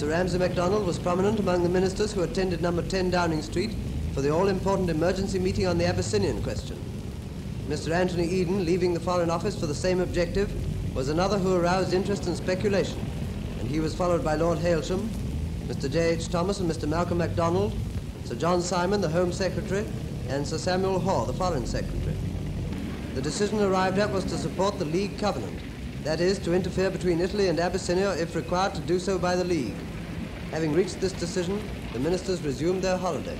Ramsay MacDonald was prominent among the ministers who attended number 10 Downing Street for the all-important emergency meeting on the Abyssinian question. Mr. Anthony Eden, leaving the Foreign Office for the same objective, was another who aroused interest and speculation, and he was followed by Lord Hailsham, Mr. J.H. Thomas and Mr. Malcolm MacDonald, Sir John Simon, the Home Secretary, and Sir Samuel Hoare, the Foreign Secretary. The decision arrived at was to support the League Covenant, that is, to interfere between Italy and Abyssinia if required to do so by the League. Having reached this decision, the ministers resumed their holiday.